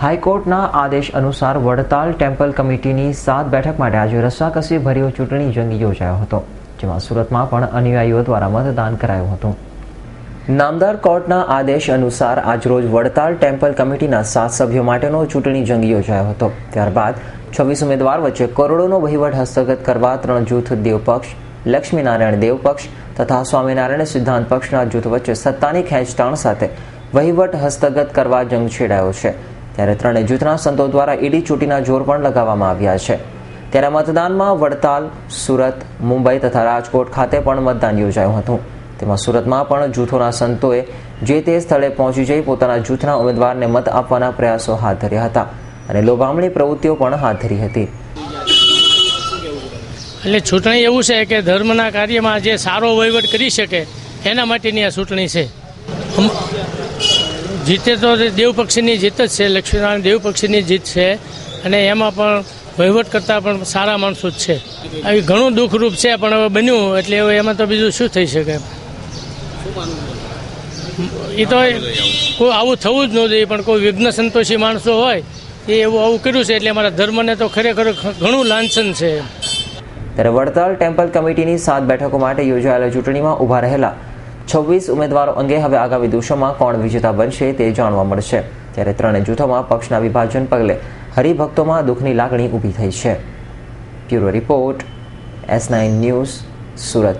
હાઈકોર્ટના આદેશ અનુસાર વડતાલ ટેમ્પલ કમિટીની સાત બેઠક માટે આજે રસ્સાકસી ભર્યો ચૂંટણી જંગ યોજાયો હતો, જેમાં સુરતમાં પણ અનુયાયીઓ દ્વારા મતદાન કરાયું હતું. નામદાર કોર્ટના આદેશ અનુસાર આજરોજ વડતાલ ટેમ્પલ કમિટીના સાત સભ્યો માટેનો ચૂંટણી જંગ યોજાયો હતો. ત્યારબાદ છવ્વીસ ઉમેદવાર વચ્ચે કરોડોનો વહીવટ હસ્તગત કરવા ત્રણ જૂથ દેવપક્ષ, લક્ષ્મીનારાયણ દેવપક્ષ તથા સ્વામિનારાયણ સિદ્ધાંત પક્ષના જૂથ વચ્ચે સત્તાની ખેંચતાણ સાથે વહીવટ હસ્તગત કરવા જંગ છેડાયો છે. ત્યારે ત્રણેય જૂથના સંતો દ્વારા ઈડી ચૂંટીના જોર પણ લગાવવામાં આવ્યા છે. ત્યારે મતદાનમાં વડતાલ, સુરત, મુંબઈ તથા રાજકોટ ખાતે પણ મતદાન યોજાયું હતું. તેમાં સુરતમાં પણ જૂથોના સંતોએ જે તે સ્થળે પહોંચી જઈ પોતાના જૂથના ઉમેદવારને મત આપવાના પ્રયાસો હાથ ધર્યા હતા અને લોભામણી પ્રવૃત્તિઓ પણ હાથ ધરી હતી. એટલે ચૂંટણી એવું છે કે ધર્મના કાર્યમાં જે સારો વહીવટ કરી શકે, એના માટેની આ ચૂંટણી છે. જીતે તો દેવપક્ષીની જીત જ છે, લક્ષ્મીનારાયણ દેવપક્ષીની જીત છે અને એમાં પણ વહીવટ કરતાં પણ સારા માણસો જ છે. આવી ઘણું દુઃખરૂપ છે, પણ હવે બન્યું, એટલે હવે એમાં તો બીજું શું થઈ શકે? એ તો કોઈ આવું થવું જ ન જોઈએ, પણ કોઈ વિઘ્ન સંતોષી માણસો હોય, એ એવું આવું કર્યું છે, એટલે અમારા ધર્મને તો ખરેખર ઘણું લાંછન છે. ત્યારે વડતાલ ટેમ્પલ કમિટીની સાત બેઠકો માટે યોજાયેલા ચૂંટણીમાં ઊભા રહેલા છવ્વીસ ઉમેદવારો અંગે હવે આગામી દિવસોમાં કોણ વિજેતા બનશે તે જાણવા મળશે. ત્યારે ત્રણેય જૂથોમાં પક્ષના વિભાજન પગલે હરિભક્તોમાં દુઃખની લાગણી ઊભી થઈ છે. Bureau report, S nine news, Surat.